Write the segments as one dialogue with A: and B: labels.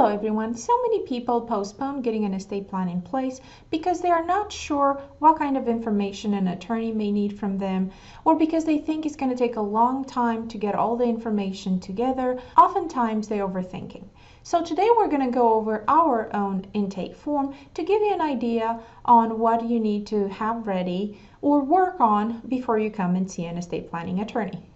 A: Hello everyone. So many people postpone getting an estate plan in place because they are not sure what kind of information an attorney may need from them or because they think it's going to take a long time to get all the information together. Oftentimes they're overthinking. So today we're going to go over our own intake form to give you an idea on what you need to have ready or work on before you come and see an estate planning attorney.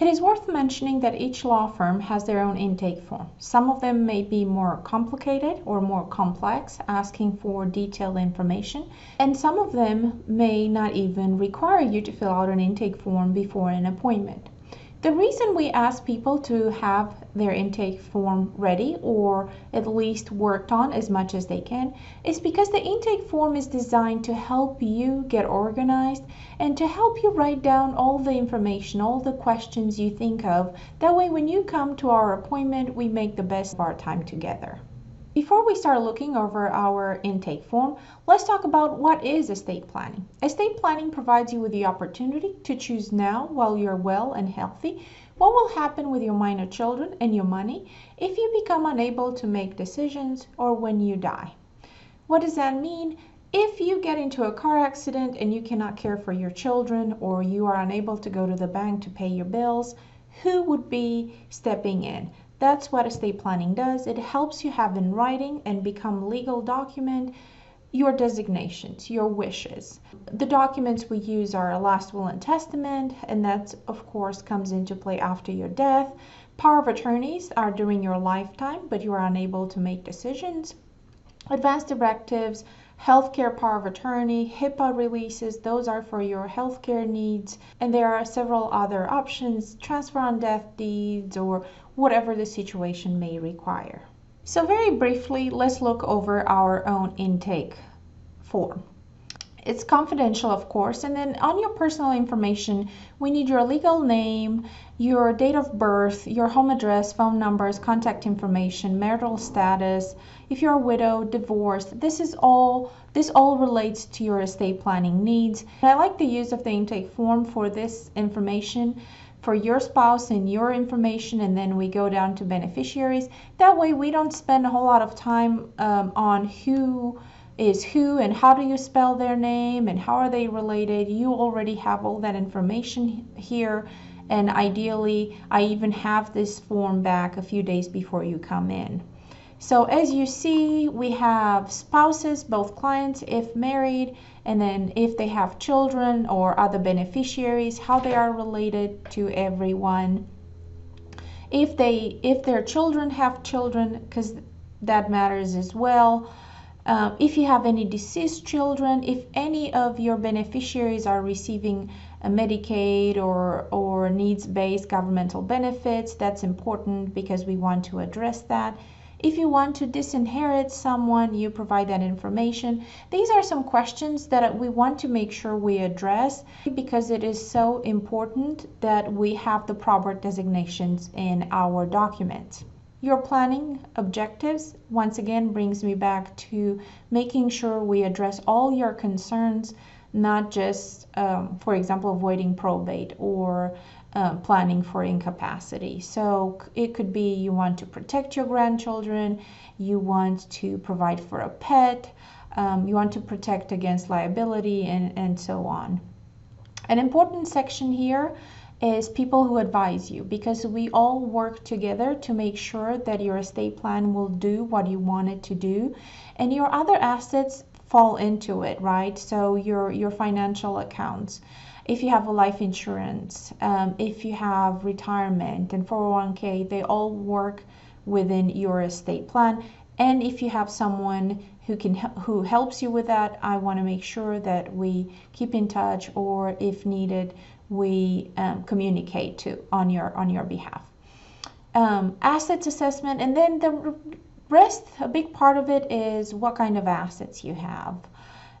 A: It is worth mentioning that each law firm has their own intake form. Some of them may be more complicated or more complex, asking for detailed information, and some of them may not even require you to fill out an intake form before an appointment. The reason we ask people to have their intake form ready or at least worked on as much as they can is because the intake form is designed to help you get organized and to help you write down all the information, all the questions you think of. That way, when you come to our appointment, we make the best of our time together. Before we start looking over our intake form, let's talk about what is estate planning. Estate planning provides you with the opportunity to choose now while you're well and healthy what will happen with your minor children and your money if you become unable to make decisions or when you die. What does that mean? If you get into a car accident and you cannot care for your children or you are unable to go to the bank to pay your bills, who would be stepping in? That's what estate planning does. It helps you have in writing and become legal document your designations, your wishes. The documents we use are a last will and testament, and that of course comes into play after your death. Power of attorneys are during your lifetime, but you are unable to make decisions. Advance directives, healthcare power of attorney, HIPAA releases, those are for your healthcare needs. And there are several other options, transfer on death deeds, or whatever the situation may require. So very briefly, let's look over our own intake form. It's confidential, of course, and then on your personal information, we need your legal name, your date of birth, your home address, phone numbers, contact information, marital status, if you're a widow, divorced. This is all this all relates to your estate planning needs. I like the use of the intake form for this information for your spouse and your information and then we go down to beneficiaries that way we don't spend a whole lot of time um, on who is who and how do you spell their name and how are they related you already have all that information here and ideally i even have this form back a few days before you come in so as you see, we have spouses, both clients if married, and then if they have children or other beneficiaries, how they are related to everyone. If they if their children have children, because that matters as well. Um, if you have any deceased children, if any of your beneficiaries are receiving a Medicaid or, or needs-based governmental benefits, that's important because we want to address that. If you want to disinherit someone, you provide that information. These are some questions that we want to make sure we address because it is so important that we have the proper designations in our documents. Your planning objectives once again brings me back to making sure we address all your concerns, not just, um, for example, avoiding probate or um, planning for incapacity. So it could be you want to protect your grandchildren, you want to provide for a pet, um, you want to protect against liability, and, and so on. An important section here is people who advise you because we all work together to make sure that your estate plan will do what you want it to do and your other assets fall into it right so your your financial accounts if you have a life insurance, um, if you have retirement and 401k, they all work within your estate plan. And if you have someone who can who helps you with that, I want to make sure that we keep in touch, or if needed, we um, communicate to on your on your behalf. Um, assets assessment, and then the rest, a big part of it is what kind of assets you have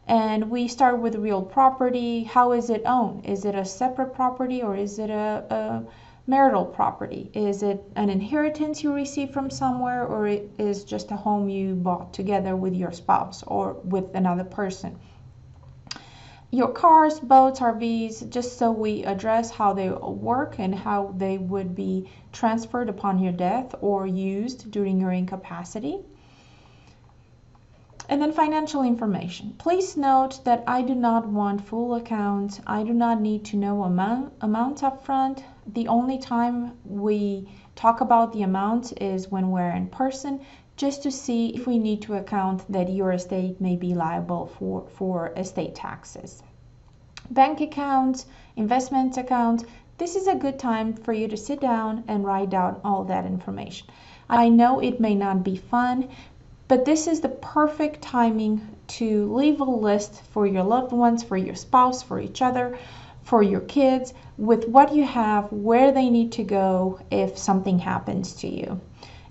A: and we start with real property. How is it owned? Is it a separate property or is it a, a marital property? Is it an inheritance you receive from somewhere or it is just a home you bought together with your spouse or with another person? Your cars, boats, RVs, just so we address how they work and how they would be transferred upon your death or used during your incapacity. And then financial information. Please note that I do not want full accounts. I do not need to know amount, amounts up front. The only time we talk about the amounts is when we're in person just to see if we need to account that your estate may be liable for, for estate taxes. Bank accounts, investment accounts, this is a good time for you to sit down and write down all that information. I know it may not be fun, but this is the perfect timing to leave a list for your loved ones, for your spouse, for each other, for your kids, with what you have, where they need to go if something happens to you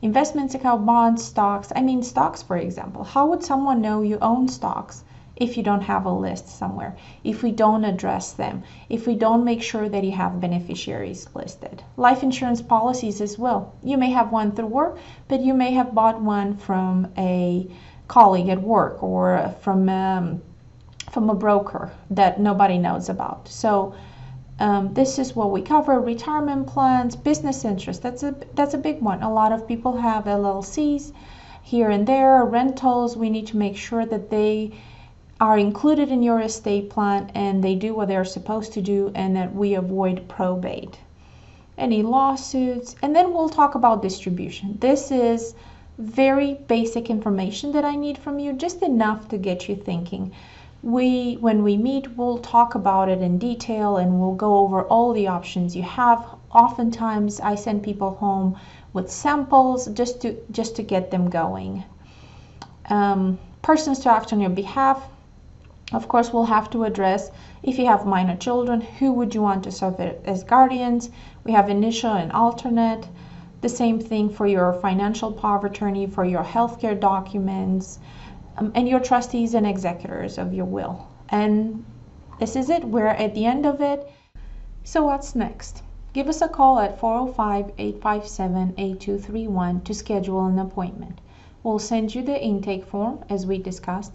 A: investments account, bonds, stocks. I mean, stocks, for example. How would someone know you own stocks if you don't have a list somewhere? If we don't address them? If we don't make sure that you have beneficiaries listed? Life insurance policies as well. You may have one through work, but you may have bought one from a colleague at work or from um, from a broker that nobody knows about. So um, this is what we cover: retirement plans, business interest. That's a that's a big one. A lot of people have LLCs here and there, rentals. We need to make sure that they are included in your estate plan and they do what they're supposed to do, and that we avoid probate. Any lawsuits, and then we'll talk about distribution. This is very basic information that I need from you, just enough to get you thinking we when we meet we'll talk about it in detail and we'll go over all the options you have. Oftentimes i send people home with samples just to just to get them going. Um, persons to act on your behalf of course we'll have to address. If you have minor children who would you want to serve as guardians? We have initial and alternate. The same thing for your financial power of attorney for your healthcare documents um, and your trustees and executors of your will. And this is it. We're at the end of it. So what's next? Give us a call at 405-857-8231 to schedule an appointment. We'll send you the intake form as we discussed,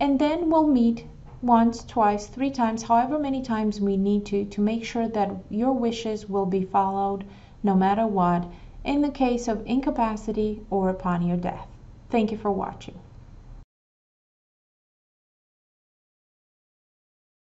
A: and then we'll meet once, twice, three times, however many times we need to, to make sure that your wishes will be followed no matter what in the case of incapacity or upon your death. Thank you for watching.